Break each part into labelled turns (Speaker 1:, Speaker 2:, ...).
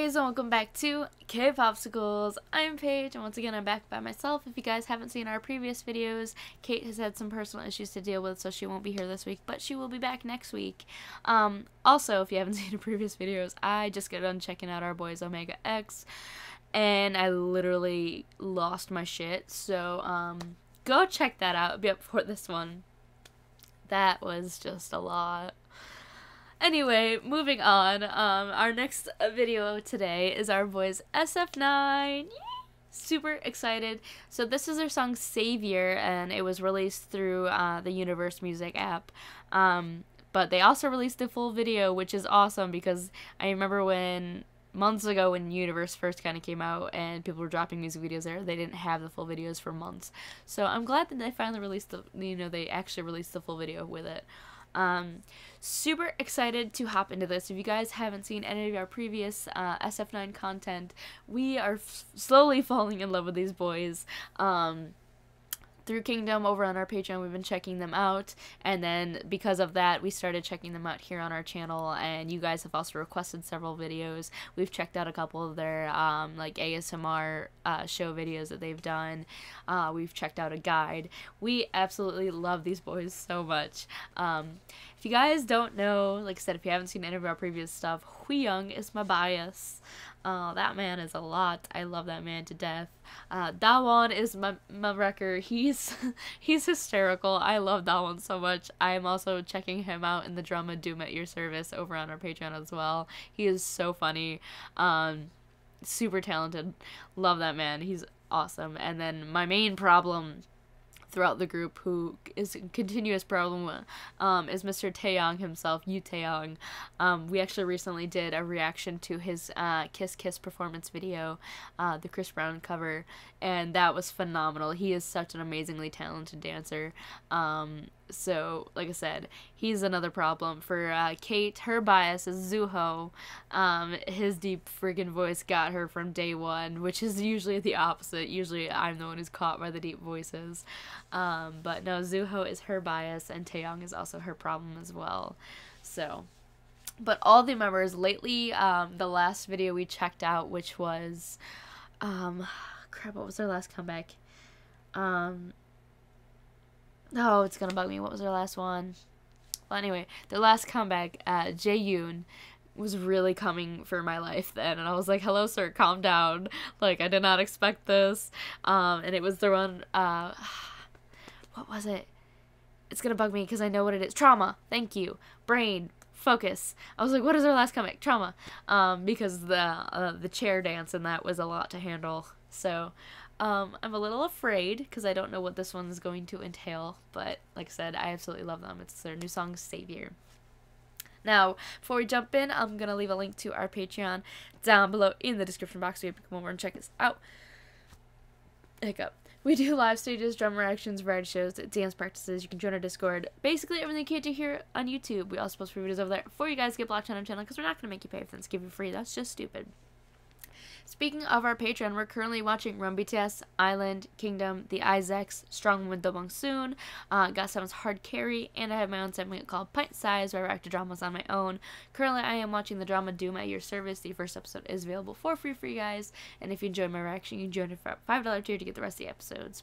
Speaker 1: Surveys and welcome back to K-Popsicles. I'm Paige and once again I'm back by myself. If you guys haven't seen our previous videos, Kate has had some personal issues to deal with so she won't be here this week, but she will be back next week. Um, also, if you haven't seen the previous videos, I just got done checking out our boys Omega X and I literally lost my shit. So um, go check that out Be up for this one. That was just a lot. Anyway, moving on. Um, our next video today is our boys SF9. Yay! Super excited. So this is their song Savior, and it was released through uh, the Universe Music app. Um, but they also released a full video, which is awesome because I remember when months ago when Universe first kind of came out and people were dropping music videos there, they didn't have the full videos for months. So I'm glad that they finally released the, you know, they actually released the full video with it. Um, super excited to hop into this. If you guys haven't seen any of our previous uh, SF9 content, we are slowly falling in love with these boys. Um, through Kingdom over on our Patreon. We've been checking them out, and then because of that, we started checking them out here on our channel. And you guys have also requested several videos. We've checked out a couple of their um, like ASMR uh, show videos that they've done. Uh, we've checked out a guide. We absolutely love these boys so much. Um, if you guys don't know, like I said, if you haven't seen any of our previous stuff, Hwiyoung is my bias. Uh, that man is a lot. I love that man to death. Uh, Dawon is my, my wrecker. He's he's hysterical. I love Dawon so much. I am also checking him out in the drama Doom at Your Service over on our Patreon as well. He is so funny. Um, super talented. Love that man. He's awesome. And then my main problem throughout the group who is a continuous problem um, is Mr. Taeyang himself, Yoo Taeyang. Um, we actually recently did a reaction to his uh, Kiss Kiss performance video, uh, the Chris Brown cover, and that was phenomenal. He is such an amazingly talented dancer. Um, so, like I said, he's another problem. For uh, Kate, her bias is Zuho. Um, his deep freaking voice got her from day one, which is usually the opposite. Usually I'm the one who's caught by the deep voices. Um, but no, Zuho is her bias, and Taeyang is also her problem as well. So, but all the members lately, um, the last video we checked out, which was, um, crap, what was their last comeback? Um, Oh, it's gonna bug me. What was their last one? Well, anyway, their last comeback, uh, Yoon, was really coming for my life then, and I was like, "Hello, sir, calm down. Like, I did not expect this." Um, and it was the one. Uh, what was it? It's gonna bug me because I know what it is. Trauma. Thank you. Brain. Focus. I was like, "What is their last comeback? Trauma." Um, because the uh, the chair dance and that was a lot to handle. So, um, I'm a little afraid because I don't know what this one's going to entail, but like I said, I absolutely love them. It's their new song, Savior. Now, before we jump in, I'm going to leave a link to our Patreon down below in the description box so you can come over and check us out. Hiccup. We do live stages, drum reactions, variety shows, dance practices. You can join our Discord. Basically, everything you can't do here on YouTube. We also post videos over there for you guys get blocked on our channel because we're not going to make you pay for this. Give you free. That's just stupid. Speaking of our Patreon, we're currently watching Run BTS, Island, Kingdom, The Isaacs, Strong Wind Do Bong Soon, uh, Got Seven's Hard Carry, and I have my own segment called Pint Size where I react to dramas on my own. Currently, I am watching the drama Doom at Your Service. The first episode is available for free for you guys, and if you enjoy my reaction, you can join a $5 tier to get the rest of the episodes.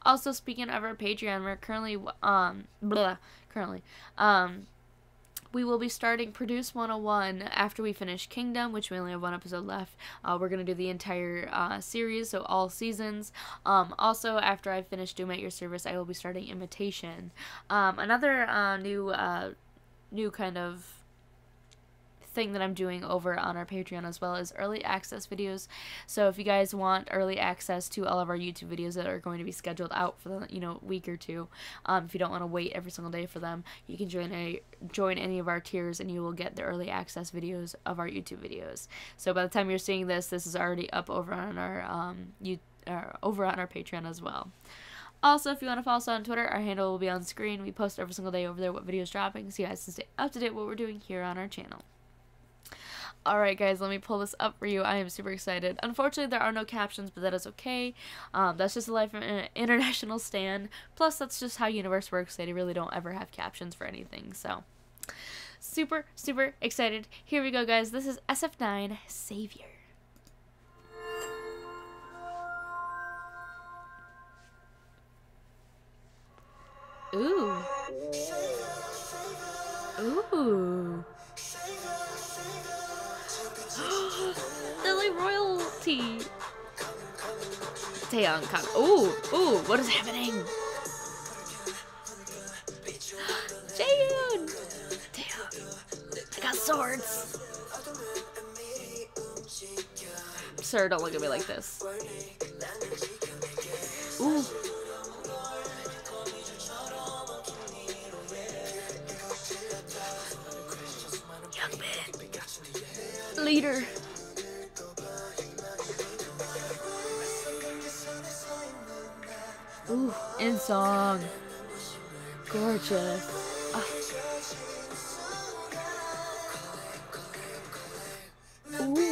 Speaker 1: Also, speaking of our Patreon, we're currently, um, blah, currently, um, we will be starting Produce 101 after we finish Kingdom, which we only have one episode left. Uh, we're going to do the entire uh, series, so all seasons. Um, also, after I finish Doom at Your Service, I will be starting Imitation. Um, another uh, new, uh, new kind of thing that I'm doing over on our Patreon as well as early access videos. So if you guys want early access to all of our YouTube videos that are going to be scheduled out for the you know week or two, um, if you don't want to wait every single day for them, you can join a join any of our tiers and you will get the early access videos of our YouTube videos. So by the time you're seeing this, this is already up over on our um you uh, over on our Patreon as well. Also, if you want to follow us on Twitter, our handle will be on screen. We post every single day over there what videos dropping, so you guys can stay up to date what we're doing here on our channel. Alright guys, let me pull this up for you. I am super excited. Unfortunately, there are no captions, but that is okay. Um, that's just a life of an international stand. Plus, that's just how Universe works. They really don't ever have captions for anything, so... super, super excited. Here we go, guys. This is SF9 Savior. Ooh. Ooh. Royalty. Taeyang, come. Ooh, ooh, what is happening? Jaeyoon! Taeyang. They got swords. Sir, don't look at me like this. Ooh. Young man. Leader. Song. Gorgeous. Ah. Ooh.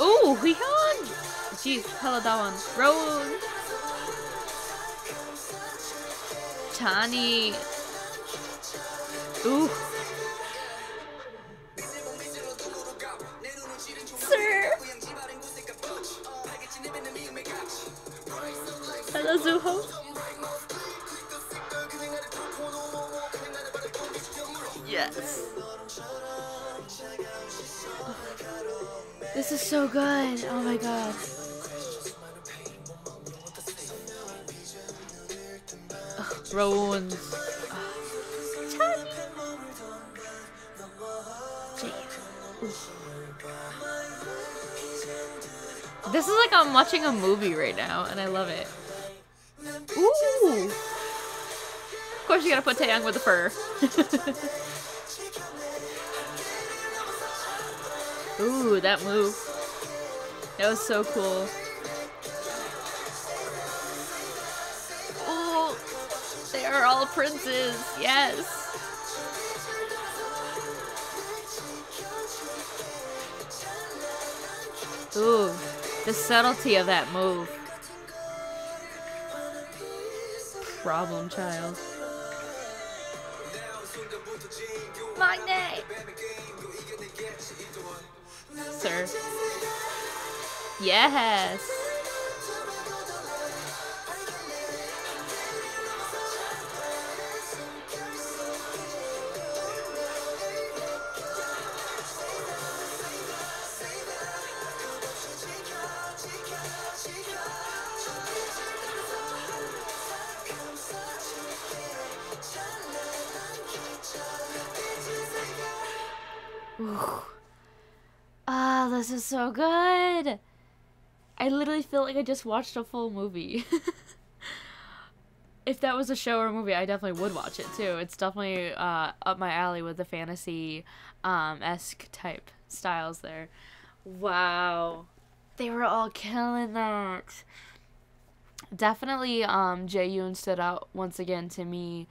Speaker 1: Ooh, Hwiyoung! Jeez, hello that one. Rose! Chani. Ooh. Sir! Hello, Zuho. Yes. This is so good. Oh my god. Rowan's. This is like I'm watching a movie right now, and I love it. Ooh! Of course, you gotta put Taeyang with the fur. Ooh, that move. That was so cool. Princes. Yes. Ooh, the subtlety of that move. Problem child. Maknae! Sir. Yes! Ah, this is so good. I literally feel like I just watched a full movie. if that was a show or a movie, I definitely would watch it too. It's definitely uh, up my alley with the fantasy um, esque type styles there. Wow. They were all killing that. Definitely um, Jaeyoon stood out once again to me.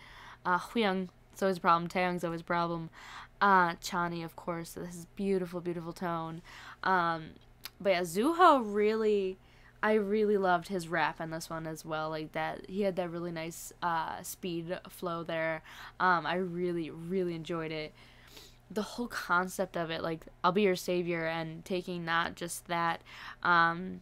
Speaker 1: Uh, Hwiyoung, it's always a problem. Taeyang's always a problem. Uh, Chani, of course. This is beautiful, beautiful tone. Um, but yeah, Zuho really, I really loved his rap in this one as well. Like that, he had that really nice uh, speed flow there. Um, I really, really enjoyed it. The whole concept of it, like I'll be your savior, and taking not just that, um,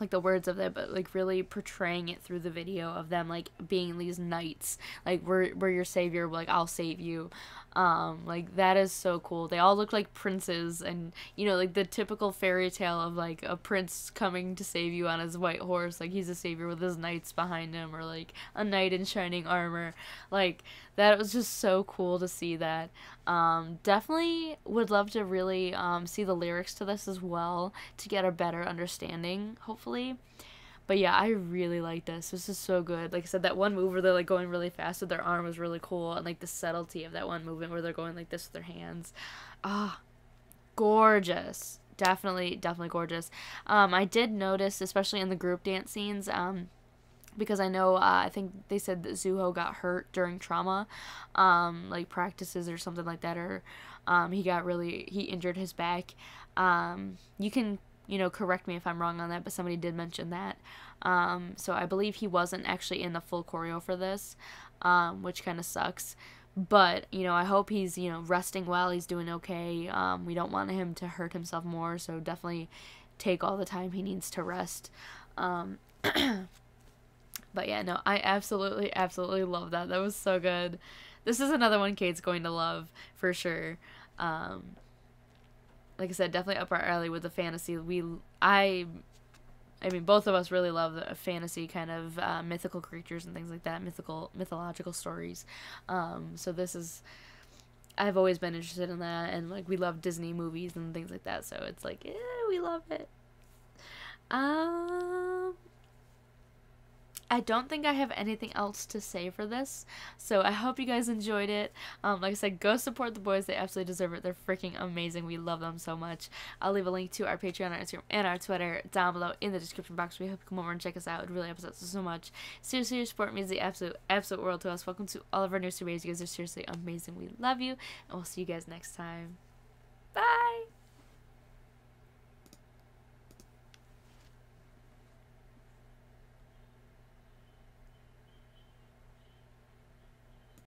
Speaker 1: like the words of it, but like really portraying it through the video of them like being these knights, like we're we're your savior, like I'll save you. Um, like that is so cool. They all look like princes, and you know, like the typical fairy tale of like a prince coming to save you on his white horse, like he's a savior with his knights behind him, or like a knight in shining armor. Like that was just so cool to see that. Um, definitely would love to really um, see the lyrics to this as well to get a better understanding, hopefully. But yeah, I really like this. This is so good. Like I said, that one move where they're like going really fast with their arm was really cool, and like the subtlety of that one movement where they're going like this with their hands. Ah, gorgeous. Definitely, definitely gorgeous. Um, I did notice, especially in the group dance scenes, um, because I know uh, I think they said that Zuho got hurt during trauma, um, like practices or something like that, or um, he got really he injured his back. Um, you can you know correct me if I'm wrong on that, but somebody did mention that. Um, so I believe he wasn't actually in the full choreo for this, um, which kind of sucks. But you know, I hope he's you know resting well. He's doing okay. Um, we don't want him to hurt himself more, so definitely take all the time he needs to rest. Um, but yeah, no, I absolutely, absolutely love that. That was so good. This is another one Kate's going to love for sure. Um, like I said, definitely up our alley with the fantasy. We, I, I mean, both of us really love the fantasy kind of uh, mythical creatures and things like that, mythical, mythological stories. Um, so this is, I've always been interested in that, and like we love Disney movies and things like that. So it's like, yeah, we love it. Um, I don't think I have anything else to say for this, so I hope you guys enjoyed it. Um, like I said, go support the boys; they absolutely deserve it. They're freaking amazing. We love them so much. I'll leave a link to our Patreon, our Instagram, and our Twitter down below in the description box. We hope you come over and check us out. It really helps us so much. Seriously, your support means the absolute, absolute world to us. Welcome to all of our new surveys. You guys are seriously amazing. We love you, and we'll see you guys next time. Bye.